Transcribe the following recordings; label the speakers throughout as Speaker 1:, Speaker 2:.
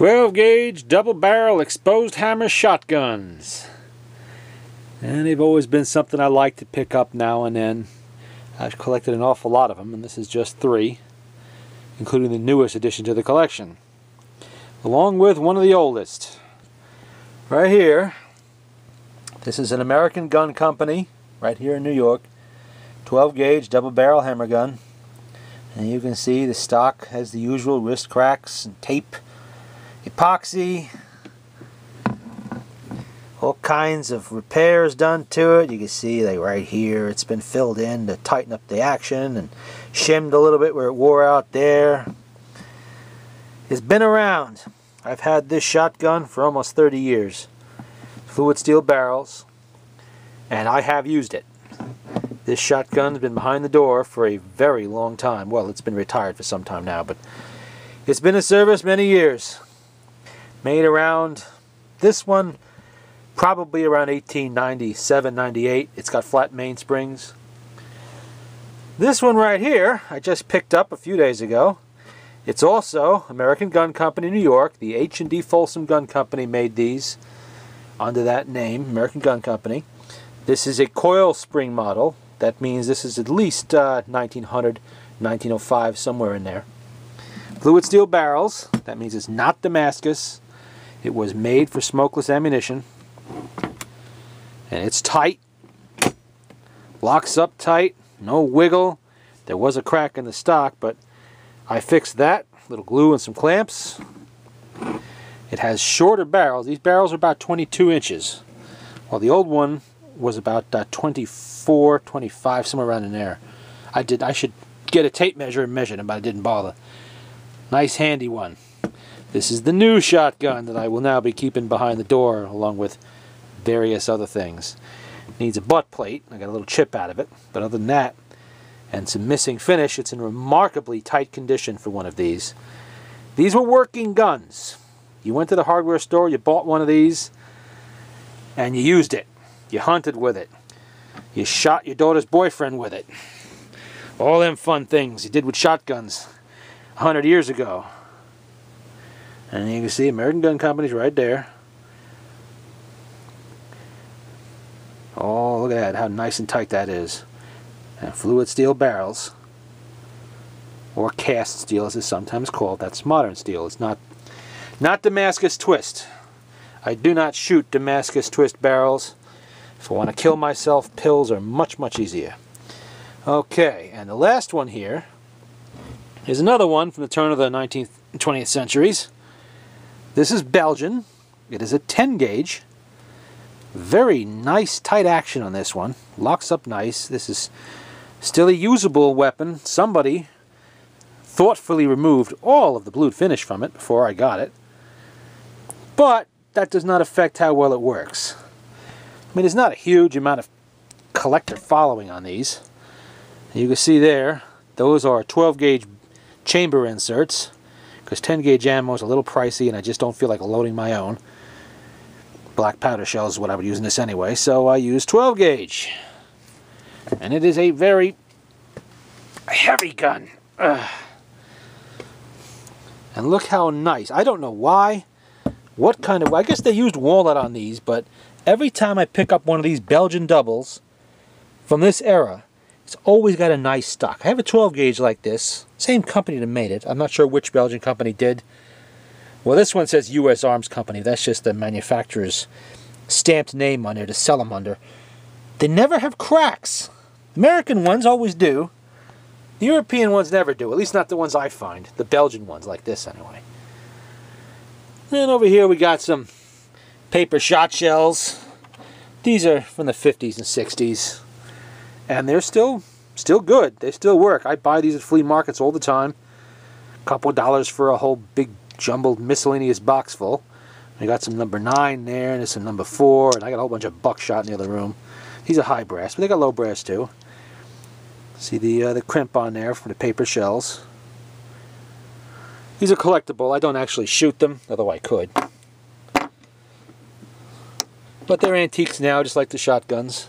Speaker 1: 12 gauge double barrel exposed hammer shotguns. And they've always been something I like to pick up now and then. I've collected an awful lot of them, and this is just three, including the newest addition to the collection. Along with one of the oldest. Right here, this is an American gun company, right here in New York. 12 gauge double barrel hammer gun. And you can see the stock has the usual wrist cracks and tape, epoxy, all kinds of repairs done to it. You can see like right here it's been filled in to tighten up the action and shimmed a little bit where it wore out there. It's been around. I've had this shotgun for almost 30 years. Fluid steel barrels and I have used it. This shotgun's been behind the door for a very long time. Well, it's been retired for some time now, but it's been in service many years. Made around this one probably around 1897, 98. It's got flat mainsprings. This one right here, I just picked up a few days ago. It's also American Gun Company, New York. The H&D Folsom Gun Company made these under that name, American Gun Company. This is a coil spring model. That means this is at least uh, 1900, 1905, somewhere in there. Fluid steel barrels. That means it's not Damascus. It was made for smokeless ammunition. And it's tight. Locks up tight. No wiggle. There was a crack in the stock but I fixed that. A little glue and some clamps. It has shorter barrels. These barrels are about 22 inches while the old one was about uh, 24 25 somewhere around in there. I did I should get a tape measure and measure them but I didn't bother. Nice handy one this is the new shotgun that I will now be keeping behind the door along with various other things. Needs a butt plate. I got a little chip out of it. But other than that, and some missing finish, it's in remarkably tight condition for one of these. These were working guns. You went to the hardware store, you bought one of these, and you used it. You hunted with it. You shot your daughter's boyfriend with it. All them fun things you did with shotguns a hundred years ago. And you can see American Gun Company's right there. Oh, look at that, how nice and tight that is. And fluid steel barrels, or cast steel as it's sometimes called. That's modern steel. It's not, not Damascus twist. I do not shoot Damascus twist barrels. If I want to kill myself, pills are much, much easier. Okay, and the last one here is another one from the turn of the 19th and 20th centuries. This is Belgian. It is a 10 gauge. Very nice tight action on this one. Locks up nice. This is still a usable weapon. Somebody thoughtfully removed all of the blued finish from it before I got it. But that does not affect how well it works. I mean, there's not a huge amount of collector following on these. You can see there, those are 12 gauge chamber inserts because 10 gauge ammo is a little pricey and I just don't feel like loading my own black powder shells is what I would use in this anyway, so I use 12 gauge. And it is a very heavy gun. Ugh. And look how nice. I don't know why, what kind of, I guess they used walnut on these, but every time I pick up one of these Belgian doubles from this era, it's always got a nice stock. I have a 12 gauge like this. Same company that made it. I'm not sure which Belgian company did. Well, this one says U.S. Arms Company. That's just the manufacturer's stamped name on there to sell them under. They never have cracks. American ones always do. The European ones never do. At least not the ones I find. The Belgian ones, like this anyway. And over here we got some paper shot shells. These are from the 50s and 60s. And they're still still good. They still work. I buy these at flea markets all the time. A couple of dollars for a whole big jumbled miscellaneous box full. I got some number 9 there, and there's some number 4, and I got a whole bunch of buckshot in the other room. These are high brass, but they got low brass too. See the uh, the crimp on there for the paper shells. These are collectible. I don't actually shoot them, although I could. But they're antiques now, just like the shotguns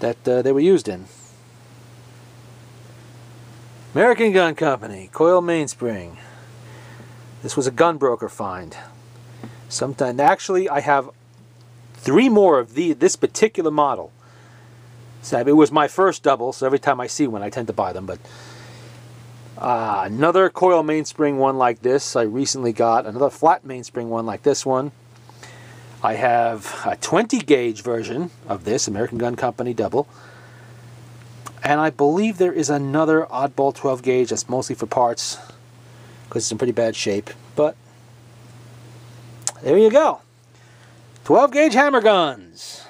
Speaker 1: that uh, they were used in. American Gun Company, coil mainspring. This was a gun broker find. Sometime actually, I have three more of the this particular model. So it was my first double, so every time I see one, I tend to buy them. But uh, another coil mainspring one like this, I recently got another flat mainspring one like this one. I have a 20 gauge version of this American Gun Company double. And I believe there is another oddball 12 gauge that's mostly for parts because it's in pretty bad shape. But there you go. 12 gauge hammer guns.